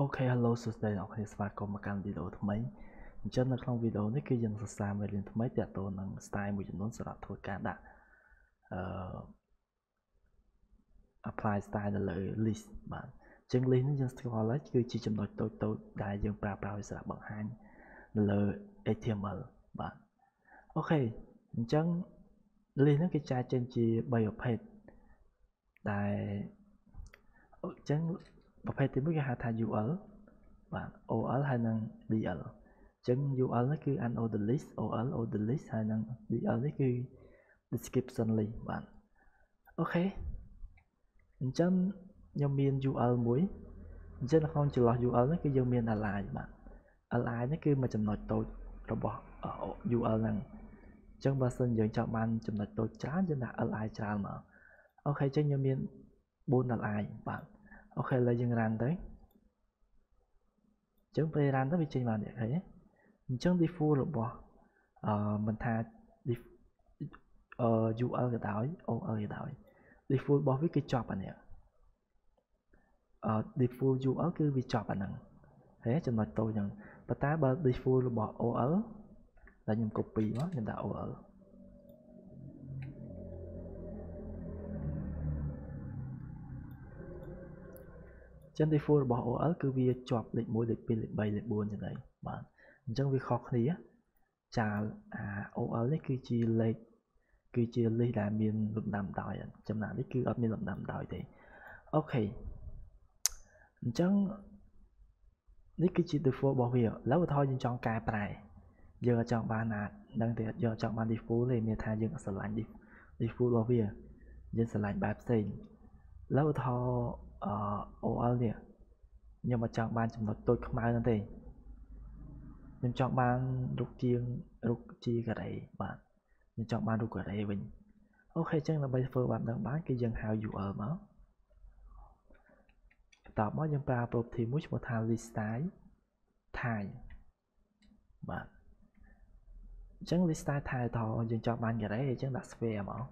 អូខេ Hello សួស្តីអ្នកគ្នាស្វាគមន៍មកកាន់វីដេអូថ្មីអញ្ចឹងនៅក្នុងវីដេអូនេះគឺយើងសិក្សាមេរៀនថ្មីទាក់ទងនឹង style មួយចំនួនសម្រាប់ធ្វើការដាក់អឺ apply style នៅលើ list បាទអញ្ចឹង list នេះយើងស្គាល់ហើយគឺជាចំណុចតូចតូចដែលយើងប្រើប្រាស់សម្រាប់បង្ហាញនៅលើ HTML បាទអូខេអញ្ចឹង list នេះគេចែកចេញជា3ប្រភេទដែលអញ្ចឹង ប្រភេទទី1គេហៅថា UL បាទ OL ហើយនិង DL អញ្ចឹង UL នេះគឺ unordered list OL ordered list ហើយនិង DL នេះគឺ description list បាទអូខេអញ្ចឹងខ្ញុំមាន UL មួយអញ្ចឹងនៅក្នុងចន្លោះ UL នេះគឺយើងមាន align បាទ align នេះគឺមួយចំណុចតូចរបស់ UL ហ្នឹងអញ្ចឹងបើសិនយើងចង់បានចំណុចតូចច្រើនយើងដាក់ li ច្រើនមកអូខេអញ្ចឹងខ្ញុំមាន4 li បាទ អូខេឥឡូវយើងរ៉ានទៅអញ្ចឹងពេលរ៉ានទៅវាចេញបាននេះឃើញទេអញ្ចឹង default របស់អឺមិនថាអឺ UL ក៏ដោយ OL ក៏ដោយ default របស់វាគឺចប់អានេះអឺ default UL គឺវាចប់អាហ្នឹងហេចំណុចតូចហ្នឹងប៉ុន្តែបើ default របស់ OL តែខ្ញុំ copy មកខ្ញុំដាក់ OL ចឹង default របស់ OL គឺវាជាប់លេខ1លេខ2លេខ3លេខ4ចឹងហើយបាទអញ្ចឹងវាខុសគ្នាចាលអា OL នេះគឺជាលេខគឺជាលេខដែលមានលំដាប់ដោយចំណែកនេះគឺអត់មានលំដាប់ដោយទេអូខេអញ្ចឹងនេះគឺជា default របស់វាឥឡូវឧទាហរណ៍យើងចង់កែប្រែយើងចង់បានណានឹងទេយើងចង់បាន default ទេមានថាយើងស្រឡាញ់ default របស់វាយើងស្រឡាញ់បែបផ្សេងឥឡូវឧទាហរណ៍អឺ OL នេះខ្ញុំអត់ចង់បានចំណុចតូចខ្មៅហ្នឹងទេខ្ញុំចង់បានរូបជាងរូបជាការ៉េបាទខ្ញុំចង់បានរូបការ៉េវិញអូខេអញ្ចឹងដើម្បីធ្វើបែបហ្នឹងបានគឺយើងហៅ UL មកបន្ទាប់មកយើងប្រើ property មួយឈ្មោះថា list style tag បាទអញ្ចឹង list style tag តយើងចង់បានការ៉េអញ្ចឹងដាក់ sphere មក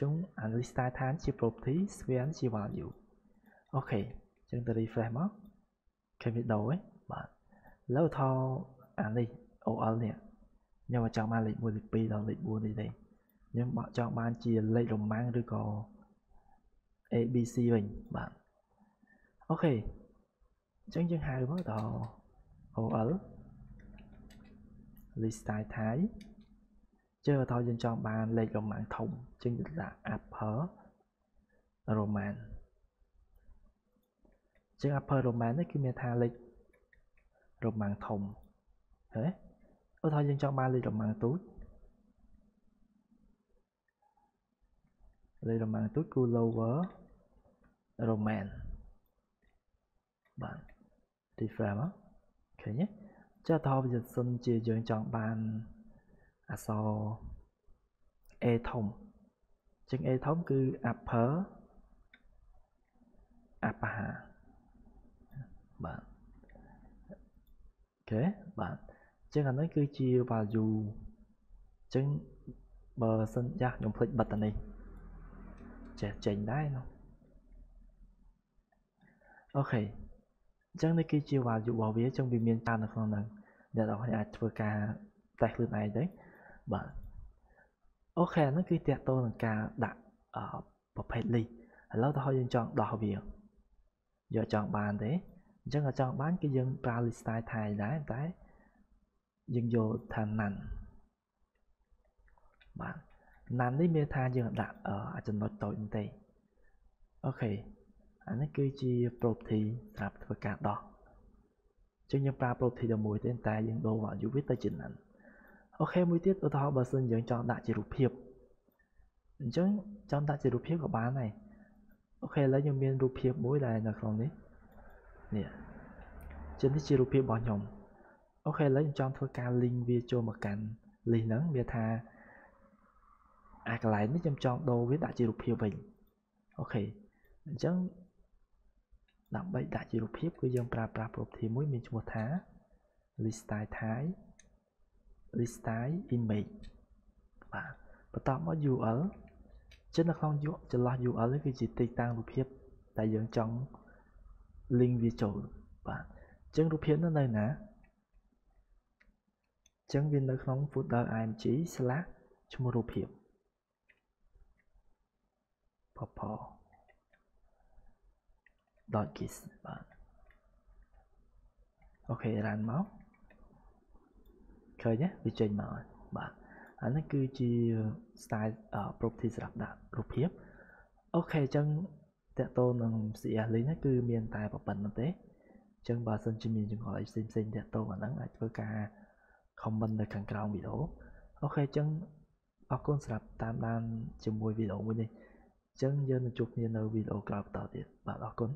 ចឹងអា list style ឋានជា property sphere ជា value អូខេចឹងទៅ refresh មកឃើញវាដូរឯងបាទឥឡូវថអានេះ OL នេះខ្ញុំចង់បានលេខ1លេខ2ដល់លេខ4នេះទេខ្ញុំចង់បានជាលេខរម៉ាំងឬក៏ ABC វិញបាទអូខេអញ្ចឹងយើងហៅមកដល់ OL list style type ជើថាយើងចង់បានលេខរ៉ូម៉ាំងធំជាងដាក់ upper roman ជាង upper roman នេះគឺមានថាលេខរ៉ូម៉ាំងធំហេឧទាហរណ៍យើងចង់បានលេខរ៉ូម៉ាំងទូចលេខរ៉ូម៉ាំងទូចគឺ lower roman បាទ different មកឃើញទេចាតោះវាសិនជាយើងចង់បានអក្សរ A ធំជាង A ធំគឺ upper upper បា ទ OK បាទចឹងអានេះគឺជា value ចឹងបើសិនជាខ្ញុំភ្លេចបិទអានេះចេះចេញដែរនោះ OK អញ្ចឹងនេះគឺជា value របស់វាអញ្ចឹងវាមានតាមនៅក្នុងហ្នឹងអ្នកនរអាចធ្វើការតេស្តខ្លួនឯងទៅបាទ OK ហ្នឹងគឺតាក់ទងនឹងការដាក់ប្រភេទ list ឥឡូវទៅឲ្យយើងចង់ដោះវាយកចង់បានទេ អញ្ចឹងចង់បានគឺយើងប្រើ list style ថៃដែរតែយើងយកថា none បាទ none នេះមានថាយើងដាក់ចំណុចតូចទេ OK អានេះគឺជា property សម្រាប់ធ្វើការដោះអញ្ចឹងយើងប្រើ property តែមួយទេតែយើងដូរ value វាទៅជា none អូខេមួយទៀតឧទាហរណ៍បើសិនយើងចង់ដាក់ជារូបភាពអញ្ចឹងចង់ដាក់ជារូបភាពក៏បានដែរអូខេឥឡូវខ្ញុំមានរូបភាពមួយដែលនៅក្នុងនេះ នេះចឹងនេះជារូបភាពរបស់ខ្ញុំអូខេឥឡូវខ្ញុំចង់ធ្វើការ link វាចូលមកកាន់ list ហ្នឹងវាថាអាកន្លែងនេះខ្ញុំចង់ដូរវាដាក់ជារូបភាពវិញអូខេអញ្ចឹងដើម្បីដាក់ជារូបភាពគឺយើងប្រើប្រាស់ property មួយមានឈ្មោះថា list style type list style image បាទបន្ទាប់មក UL ចឹងនៅក្នុងចន្លោះ UL នេះគឺជាទីតាំងរូបភាពដែលយើងចង់ link វាចូលបាទអញ្ចឹងរូបភាពនោះនៅណាអញ្ចឹងវានៅក្នុង folder img/ ឈ្មោះរូបភាព purple .gis បាទOK run មកឃើញទេវាចេញមកហើយបាទអានេះគឺជា style property សម្រាប់ដាក់រូបភាព OK អញ្ចឹង ទាក់ទងទៅនឹង CSS list ហ្នឹងគឺមានតែប៉ុណ្ណឹងទេអញ្ចឹងបើសិនជាមានចម្ងល់អីផ្សេងផ្សេងទាក់ទងទៅអាហ្នឹងអាចធ្វើការ comment នៅខាងក្រោមវីដេអូ OK អញ្ចឹងអរគុណសម្រាប់តាមដានជាមួយវីដេអូមួយនេះអញ្ចឹងយើងនឹងជួបគ្នានៅវីដេអូក្រោយបន្តទៀតបាទអរគុណ